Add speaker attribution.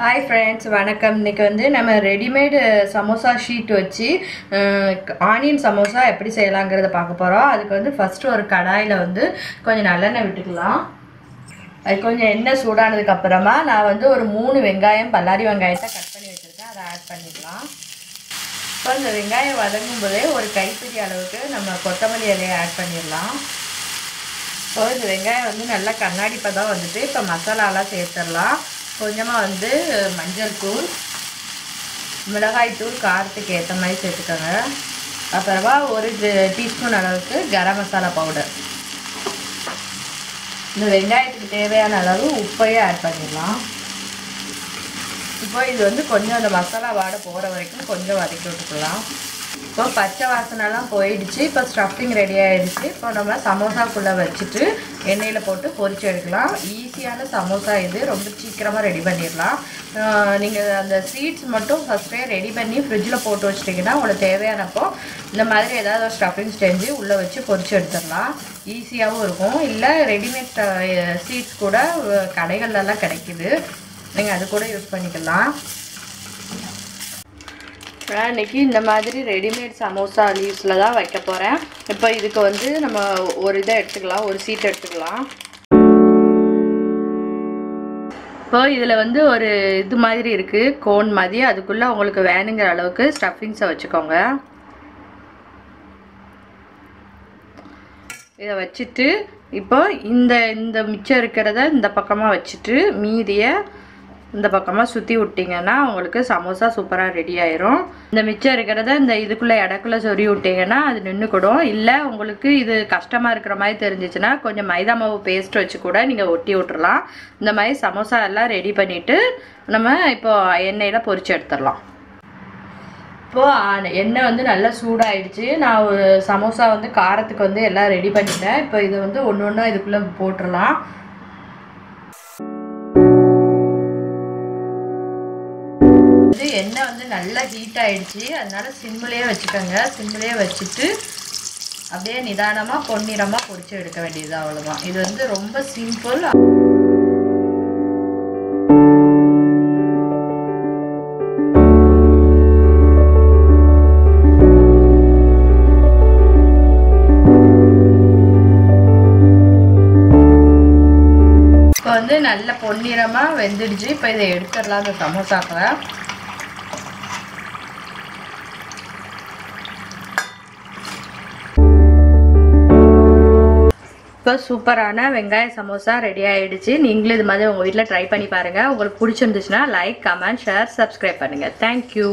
Speaker 1: Hi friends வணக்கம். இன்னைக்கு வந்து நம்ம ரெடிமேடு சமோசா ஷீட் வச்சு ஆனியன் சமோசா எப்படி செய்யலாங்கிறத பார்க்க போகிறோம் அதுக்கு வந்து ஃபஸ்ட்டு ஒரு கடாயில் வந்து கொஞ்சம் நல்லெண்ணெய் விட்டுக்கலாம். அது கொஞ்சம் எண்ணெய் சூடானதுக்கப்புறமா நான் வந்து ஒரு மூணு வெங்காயம் பல்லாரி வெங்காயத்தை கட் பண்ணி வச்சுருக்கேன். அதை ஆட் பண்ணிக்கலாம். இப்போ இந்த வெங்காயம் வதங்கும் போதே ஒரு கைப்பிடி அளவுக்கு நம்ம கொத்தமல்லி இலையை ஆட் பண்ணிடலாம். இப்போ இந்த வெங்காயம் வந்து நல்லா கண்ணாடி பதம் வந்துட்டு இப்போ மசாலாலாம் சேர்த்துடலாம். கொஞ்சமாக வந்து மஞ்சள் தூள் மிளகாய் தூள் காரத்துக்கு ஏற்ற மாதிரி சேர்த்துக்கோங்க. அப்புறமா ஒரு டீஸ்பூன் அளவுக்கு கரம் மசாலா பவுடர். இந்த வெங்காயத்துக்கு தேவையான அளவு உப்பையும் ஆட் பண்ணிடலாம். இப்போ இது வந்து கொஞ்சம் அந்த மசாலா வாடை போகிற வரைக்கும் கொஞ்சம் வதக்கி விட்டுக்கலாம். இப்போ பச்சை வாசனைலாம் போயிடுச்சு. இப்போ ஸ்டஃபிங் ரெடி ஆகிடுச்சு இப்போ நம்ம சமோசாக்குள்ளே வச்சுட்டு எண்ணெயில் போட்டு பொரிச்சு எடுக்கலாம். ஈஸியான சமோசா இது. ரொம்ப சீக்கிரமாக ரெடி பண்ணிடலாம். நீங்கள் அந்த சீட்ஸ் மட்டும் ஃபஸ்ட்டே ரெடி பண்ணி ஃப்ரிட்ஜில் போட்டு வச்சிட்டிங்கன்னா உங்களுக்கு தேவையானப்போ இந்த மாதிரி ஏதாவது ஒரு ஸ்டஃபிங் செஞ்சு உள்ளே வச்சு பொரிச்சு எடுத்துடலாம். ஈஸியாகவும் இருக்கும். இல்லை ரெடிமேட் ஸ்வீட்ஸ் கூட கடைகள்லாம் கிடைக்கிது. நீங்கள் அது கூட யூஸ் பண்ணிக்கலாம். நான் இன்றைக்கி இந்த மாதிரி ரெடிமேட் சமோசா லீவ்ஸில் தான் வைக்க போகிறேன் இப்போ இதுக்கு வந்து நம்ம ஒரு இதை எடுத்துக்கலாம் ஒரு சீட் எடுத்துக்கலாம். இப்போ இதில் வந்து ஒரு இது மாதிரி இருக்குது கோன் மாதிரி. அதுக்குள்ளே உங்களுக்கு வேணுங்கிற அளவுக்கு ஸ்டஃபிங்ஸை வச்சுக்கோங்க. இதை வச்சுட்டு இப்போ இந்த இந்த மிச்சம் இருக்கிறத இந்த பக்கமாக வச்சுட்டு மீதியை இந்த பக்கமாக சுற்றி விட்டிங்கன்னா உங்களுக்கு சமோசா சூப்பராக ரெடி ஆயிரும். இந்த மிச்சம் இருக்கிறத இந்த இதுக்குள்ளே இடக்குள்ளே சொறி விட்டிங்கன்னா அது நின்றுக்கூடும் இல்லை உங்களுக்கு இது கஷ்டமாக இருக்கிற மாதிரி தெரிஞ்சிச்சுன்னா கொஞ்சம் மைதா மாவு பேஸ்ட் வச்சு கூட நீங்கள் ஒட்டி விட்டுறலாம். இந்த மாதிரி சமோசா எல்லாம் ரெடி பண்ணிவிட்டு நம்ம இப்போது எண்ணெயில் பொறிச்சு எடுத்துடலாம். இப்போது எண்ணெய் வந்து நல்லா சூடாயிடுச்சு. நான் ஒரு சமோசா வந்து காரத்துக்கு வந்து எல்லாம் ரெடி பண்ணிட்டேன். இப்போ இதை வந்து ஒன்று ஒன்றா இதுக்குள்ளே போட்டுடலாம். வந்து எண்ணெய் வந்து நல்லா ஹீட் ஆயிடுச்சு. அதனால சிம்மிலே வச்சுக்கோங்க. சிம்மிலே வச்சுட்டு அப்படியே நிதானமாக பொன்னிறமாக பொரிச்சு எடுக்க வேண்டியது அவ்வளோதான் இது வந்து ரொம்ப சிம்பிள் இப்போ வந்து நல்ல பொன்னிறமாக வெந்துடுச்சு. இப்போ இதை எடுத்துடலாம் அந்த சமோசாக்களை இப்போ சூப்பரான வெங்காய சமோசா ரெடி ஆகிடுச்சு நீங்களும் இது மாதிரி உங்கள் வீட்டில் ட்ரை பண்ணி பாருங்கள் உங்களுக்கு பிடிச்சிருந்துச்சுன்னா லைக் கமெண்ட் ஷேர் சப்ஸ்கிரைப் பண்ணுங்கள் தேங்க்யூ